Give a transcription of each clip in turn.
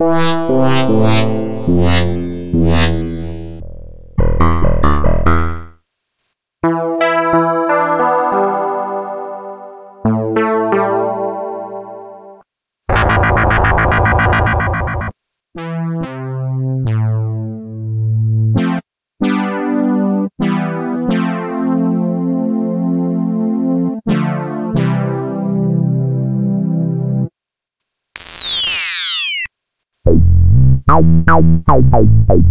Wow, wow, wow, wow. ông ông ông ông ông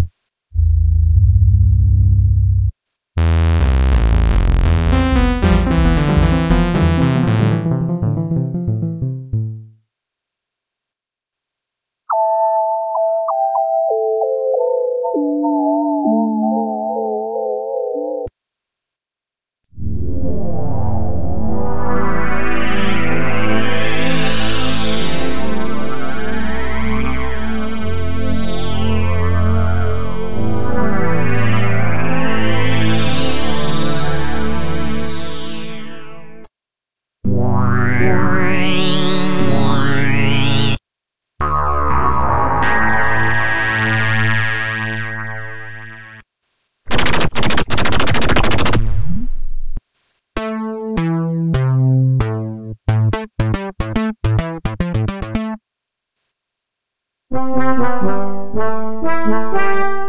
Bye.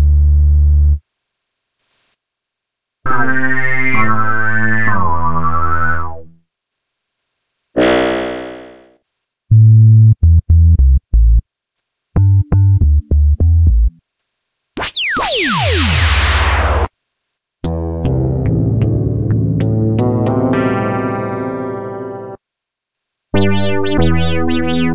Thank you.